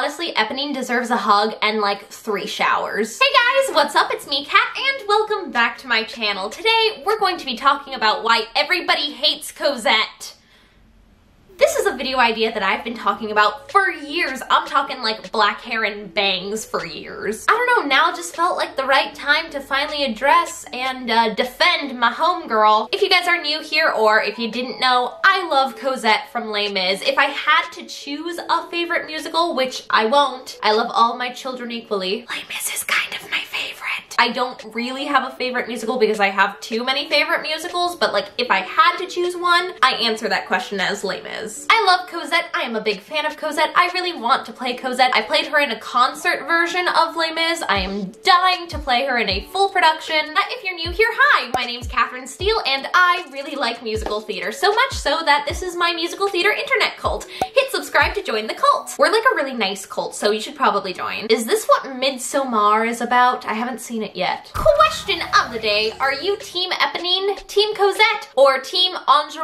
Honestly, Eponine deserves a hug and like three showers. Hey guys, what's up? It's me, Kat, and welcome back to my channel. Today, we're going to be talking about why everybody hates Cosette. This is a video idea that I've been talking about for years. I'm talking like black hair and bangs for years. I don't know, now just felt like the right time to finally address and uh, defend my homegirl. If you guys are new here or if you didn't know, I love Cosette from Les Mis. If I had to choose a favorite musical, which I won't, I love all my children equally, Les Mis is I don't really have a favorite musical because I have too many favorite musicals, but like if I had to choose one, I answer that question as Les Mis. I love Cosette. I am a big fan of Cosette. I really want to play Cosette. I played her in a concert version of Les Mis. I am dying to play her in a full production. Uh, if you're new here, hi, my name's Katherine Steele and I really like musical theater, so much so that this is my musical theater internet cult. Hit subscribe to join the cult. We're like a really nice cult, so you should probably join. Is this what Midsommar is about? I haven't seen it it yet. Question of the day, are you Team Eponine, Team Cosette, or Team Ange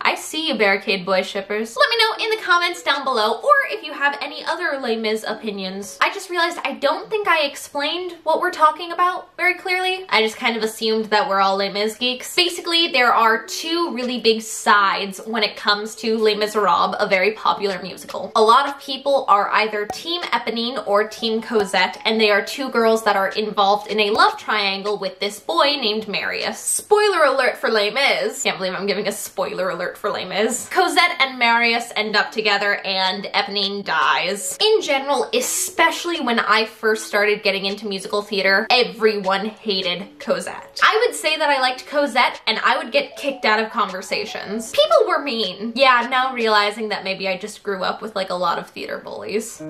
I see you Barricade Boy shippers. Let me know in the comments down below, or if you have any other Les Mis opinions. I just realized I don't think I explained what we're talking about very clearly. I just kind of assumed that we're all Les Mis geeks. Basically, there are two really big sides when it comes to Les Miserables, a very popular musical. A lot of people are either Team Eponine or Team Cosette, and they are two girls that are involved in a love triangle with this boy named Marius. Spoiler alert for Les Mis. Can't believe I'm giving a spoiler alert for Les Mis. Cosette and Marius end up together and Eponine dies. In general, especially when I first started getting into musical theater, everyone hated Cosette. I would say that I liked Cosette and I would get kicked out of conversations. People were mean. Yeah, now realizing that maybe I just grew up with like a lot of theater bullies.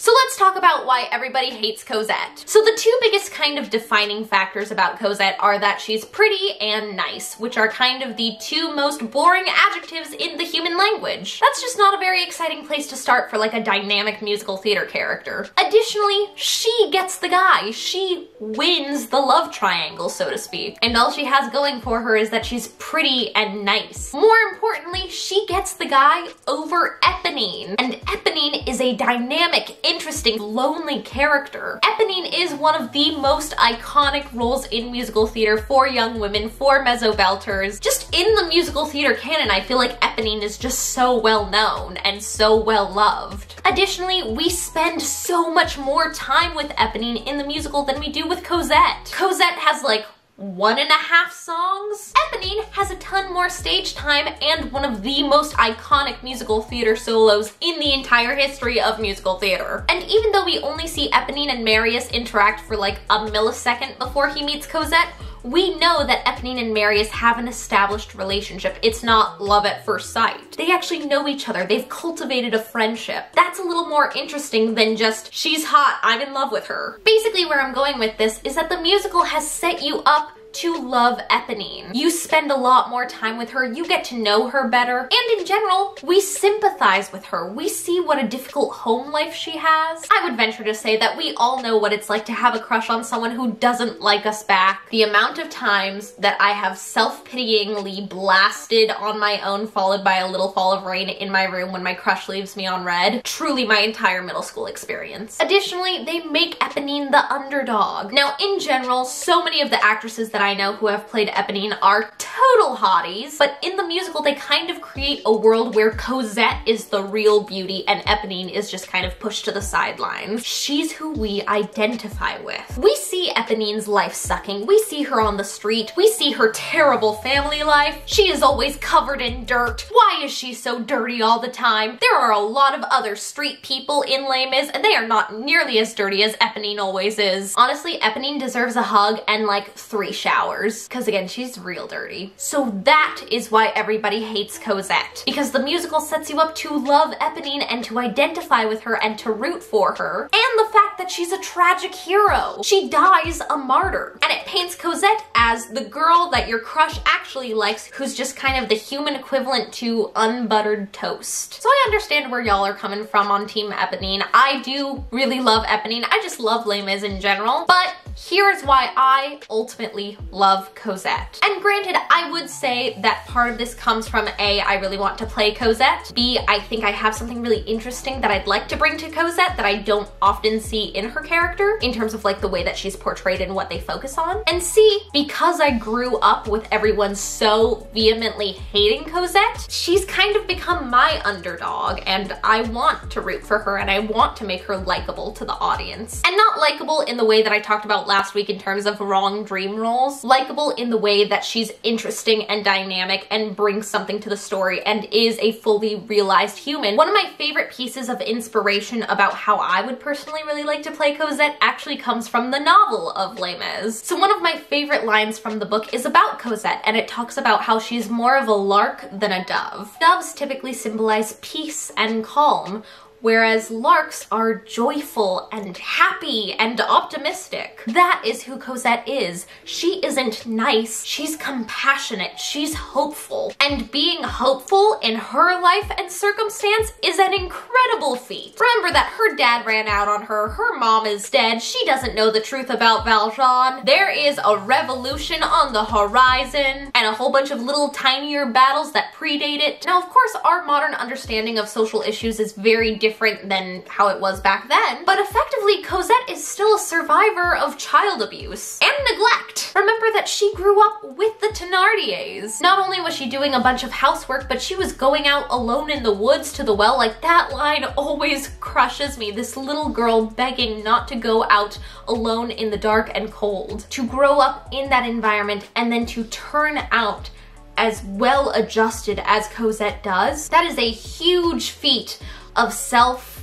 So let's talk about why everybody hates Cosette. So the two biggest kind of defining factors about Cosette are that she's pretty and nice, which are kind of the two most boring adjectives in the human language. That's just not a very exciting place to start for like a dynamic musical theater character. Additionally, she gets the guy. She wins the love triangle, so to speak. And all she has going for her is that she's pretty and nice. More importantly, she gets the guy over Eponine. And Eponine is a dynamic, interesting, lonely character. Eponine is one of the most iconic roles in musical theater for young women, for mezzobelters. Just in the musical theater canon, I feel like Eponine is just so well known and so well loved. Additionally, we spend so much more time with Eponine in the musical than we do with Cosette. Cosette has like one and a half songs. Eponine has a ton more stage time and one of the most iconic musical theater solos in the entire history of musical theater. And even though we only see Eponine and Marius interact for like a millisecond before he meets Cosette, we know that Eponine and Marius have an established relationship. It's not love at first sight. They actually know each other. They've cultivated a friendship. That's a little more interesting than just, she's hot, I'm in love with her. Basically where I'm going with this is that the musical has set you up to love Eponine. You spend a lot more time with her, you get to know her better, and in general, we sympathize with her. We see what a difficult home life she has. I would venture to say that we all know what it's like to have a crush on someone who doesn't like us back. The amount of times that I have self-pityingly blasted on my own followed by a little fall of rain in my room when my crush leaves me on read, truly my entire middle school experience. Additionally, they make Eponine the underdog. Now, in general, so many of the actresses that that I know who have played Eponine are total hotties, but in the musical they kind of create a world where Cosette is the real beauty and Eponine is just kind of pushed to the sidelines. She's who we identify with. We see Eponine's life sucking. We see her on the street. We see her terrible family life. She is always covered in dirt. Why is she so dirty all the time? There are a lot of other street people in Les Mis and they are not nearly as dirty as Eponine always is. Honestly, Eponine deserves a hug and like three showers because again, she's real dirty. So that is why everybody hates Cosette because the musical sets you up to love Eponine and to identify with her and to root for her and the fact that she's a tragic hero. She dies a martyr and it paints Cosette as the girl that your crush actually likes who's just kind of the human equivalent to unbuttered toast. So I understand where y'all are coming from on Team Eponine. I do really love Eponine. I just love Les Mis in general, but Here's why I ultimately love Cosette. And granted, I would say that part of this comes from A, I really want to play Cosette. B, I think I have something really interesting that I'd like to bring to Cosette that I don't often see in her character in terms of like the way that she's portrayed and what they focus on. And C, because I grew up with everyone so vehemently hating Cosette, she's kind of become my underdog and I want to root for her and I want to make her likable to the audience. And not likable in the way that I talked about last week in terms of wrong dream roles, likable in the way that she's interesting and dynamic and brings something to the story and is a fully realized human. One of my favorite pieces of inspiration about how I would personally really like to play Cosette actually comes from the novel of Les Mis. So one of my favorite lines from the book is about Cosette and it talks about how she's more of a lark than a dove. Doves typically symbolize peace and calm, whereas larks are joyful and happy and optimistic. That is who Cosette is. She isn't nice, she's compassionate, she's hopeful. And being hopeful in her life and circumstance is an incredible feat. Remember that her dad ran out on her, her mom is dead, she doesn't know the truth about Valjean. There is a revolution on the horizon and a whole bunch of little tinier battles that predate it. Now, of course, our modern understanding of social issues is very different different than how it was back then, but effectively Cosette is still a survivor of child abuse and neglect. Remember that she grew up with the Thénardiers. Not only was she doing a bunch of housework, but she was going out alone in the woods to the well. Like that line always crushes me. This little girl begging not to go out alone in the dark and cold. To grow up in that environment and then to turn out as well adjusted as Cosette does, that is a huge feat of self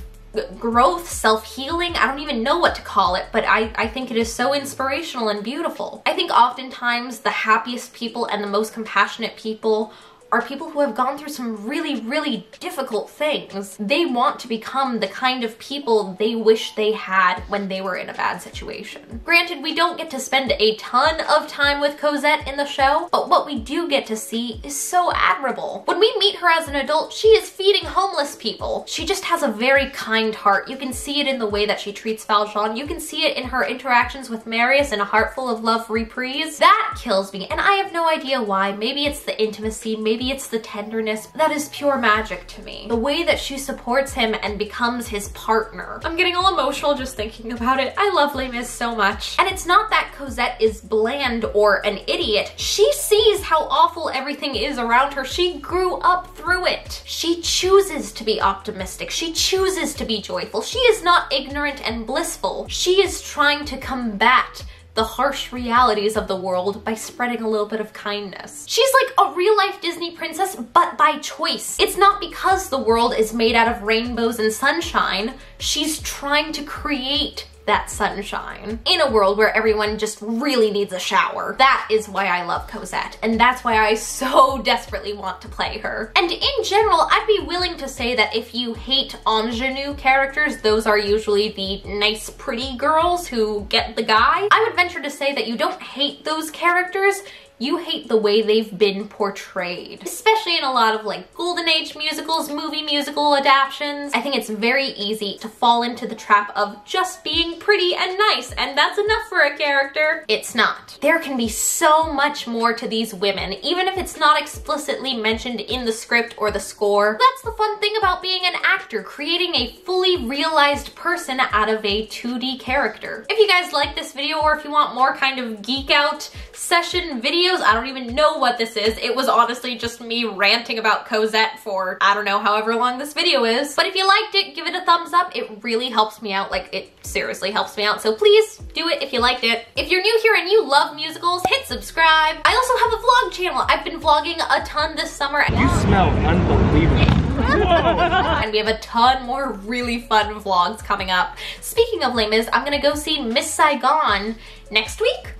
growth, self-healing. I don't even know what to call it, but I, I think it is so inspirational and beautiful. I think oftentimes the happiest people and the most compassionate people are people who have gone through some really, really difficult things. They want to become the kind of people they wish they had when they were in a bad situation. Granted, we don't get to spend a ton of time with Cosette in the show, but what we do get to see is so admirable. When we meet her as an adult, she is feeding homeless people. She just has a very kind heart. You can see it in the way that she treats Valjean. You can see it in her interactions with Marius in A Heart Full of Love reprise. That kills me, and I have no idea why. Maybe it's the intimacy, maybe it's the tenderness. That is pure magic to me. The way that she supports him and becomes his partner. I'm getting all emotional just thinking about it. I love Les Mis so much. And it's not that Cosette is bland or an idiot. She sees how awful everything is around her. She grew up through it. She chooses to be optimistic. She chooses to be joyful. She is not ignorant and blissful. She is trying to combat the harsh realities of the world by spreading a little bit of kindness. She's like a real life Disney princess, but by choice. It's not because the world is made out of rainbows and sunshine. She's trying to create that sunshine in a world where everyone just really needs a shower. That is why I love Cosette, and that's why I so desperately want to play her. And in general, I'd be willing to say that if you hate ingenue characters, those are usually the nice, pretty girls who get the guy. I would venture to say that you don't hate those characters, you hate the way they've been portrayed. Especially in a lot of like golden age musicals, movie musical adaptations. I think it's very easy to fall into the trap of just being pretty and nice and that's enough for a character. It's not. There can be so much more to these women, even if it's not explicitly mentioned in the script or the score. That's the fun thing about being an actor, creating a fully realized person out of a 2D character. If you guys like this video or if you want more kind of geek out session video videos. I don't even know what this is. It was honestly just me ranting about Cosette for, I don't know, however long this video is. But if you liked it, give it a thumbs up. It really helps me out. Like, it seriously helps me out. So please do it if you liked it. If you're new here and you love musicals, hit subscribe. I also have a vlog channel. I've been vlogging a ton this summer. You smell unbelievable. and we have a ton more really fun vlogs coming up. Speaking of Les Mis, I'm gonna go see Miss Saigon next week? Next week!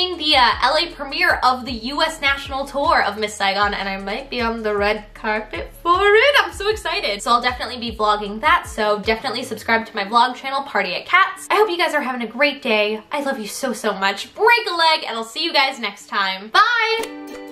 Seeing the uh, LA premiere of the US national tour of Miss Saigon and I might be on the red carpet for it. I'm so excited. So I'll definitely be vlogging that. So definitely subscribe to my vlog channel, Party at Kat's. I hope you guys are having a great day. I love you so, so much. Break a leg and I'll see you guys next time. Bye!